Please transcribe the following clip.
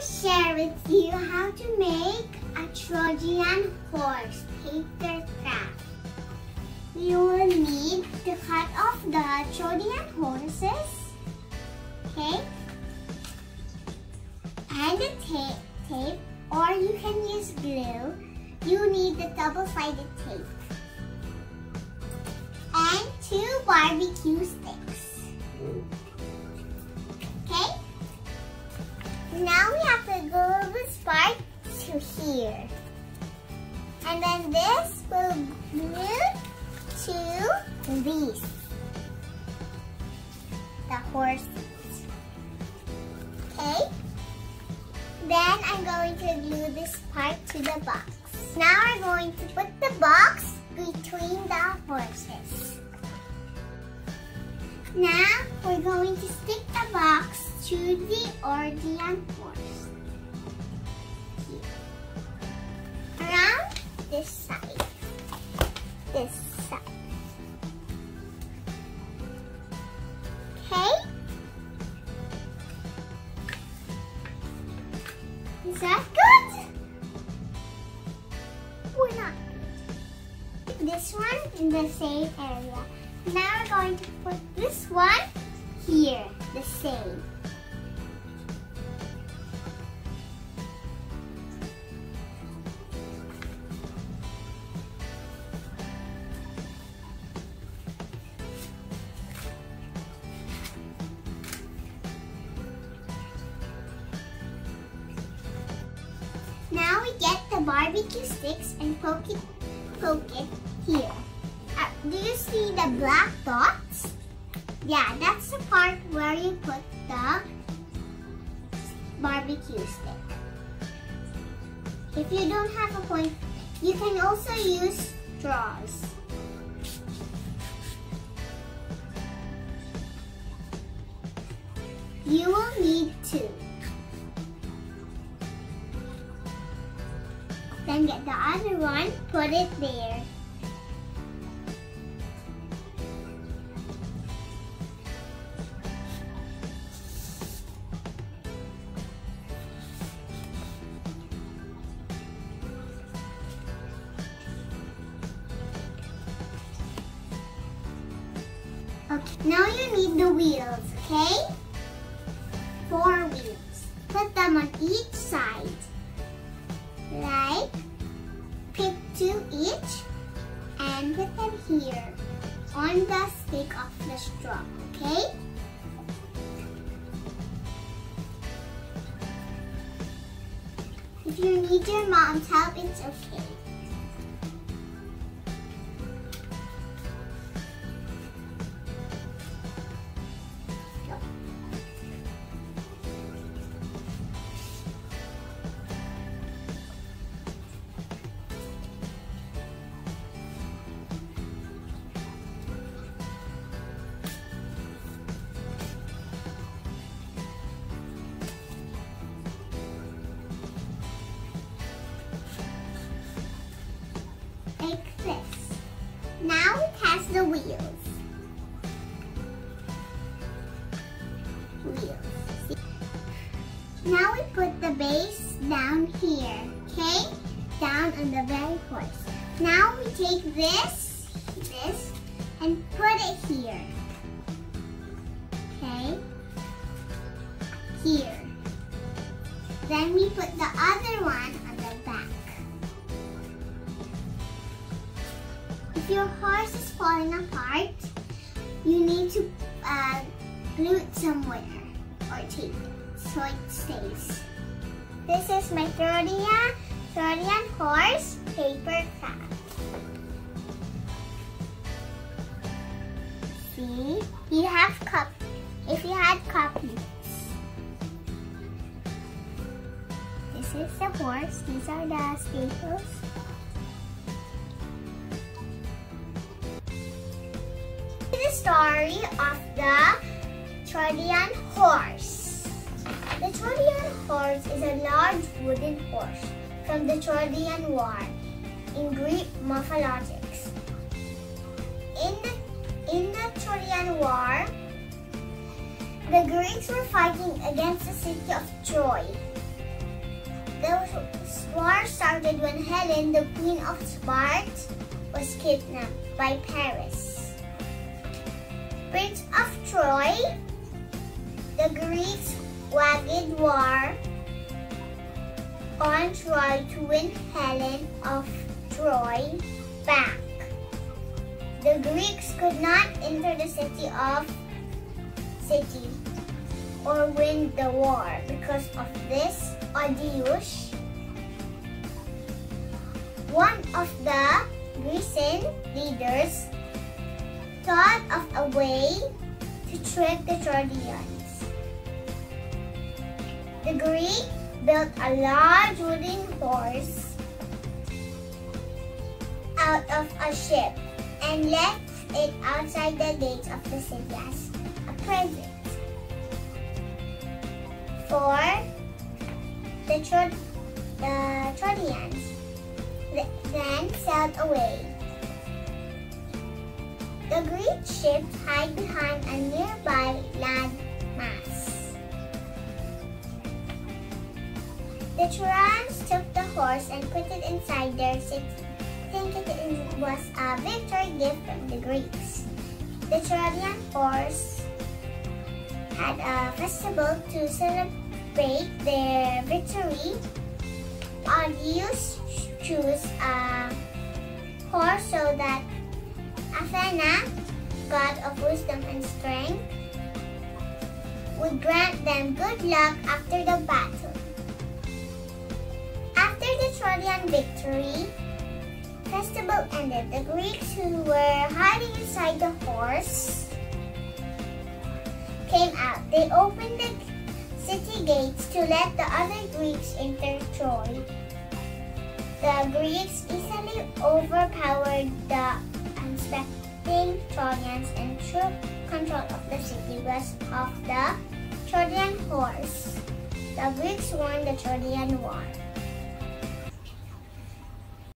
share with you how to make a Trojan horse paper craft. You will need to cut off the Trojan horses, okay, and the ta tape, or you can use glue. You need the double-sided tape and two barbecue sticks. Here. And then this will glue to these. The horses. Okay? Then I'm going to glue this part to the box. Now we're going to put the box between the horses. Now we're going to stick the box to the Ordeon horse. This side. This side. Okay? Is that good? We're not this one in the same area. Now we're going to put this one here, the same. Barbecue sticks and poke it, poke it here. Uh, do you see the black dots? Yeah, that's the part where you put the barbecue stick. If you don't have a point, you can also use straws. You will need two. Then get the other one, put it there. Okay, now you need the wheels, okay? Four wheels. Put them on each side. And here on the stick of the straw, okay? If you need your mom's help, it's okay. Now we put the base down here, okay? Down on the very horse. Now we take this, this, and put it here. Okay? Here. Then we put the other one on the back. If your horse is falling apart, you need to uh, glue it somewhere or it so it stays. This is my Trojan, Trojan horse paper craft. See, you have cup. If you had copies. This is the horse. These are the staples. the story of the Trojan horse. The Trojan horse is a large wooden horse from the Trojan War in Greek mythologics. In the, in the Trojan War, the Greeks were fighting against the city of Troy. The war started when Helen, the queen of Sparta, was kidnapped by Paris. Prince of Troy, the Greeks waged war on Troy to win Helen of Troy back. The Greeks could not enter the city of city or win the war because of this Odysseus, one of the Grecian leaders, thought of a way to trick the Trojans. The Greek built a large wooden horse out of a ship and left it outside the gates of the city as a present for the, Tro the Trojans, then sailed away. The Greek ships hide behind a nearby The Trojans took the horse and put it inside their city, thinking it was a victory gift from the Greeks. The Trojan horse had a festival to celebrate their victory. Odysseus chose a horse so that Athena, god of wisdom and strength, would grant them good luck after the battle. After the Trojan victory, festival ended. The Greeks who were hiding inside the horse came out, they opened the city gates to let the other Greeks enter Troy. The Greeks easily overpowered the unsuspecting Trojans and took control of the city west of the Trojan horse. The Greeks won the Trojan War.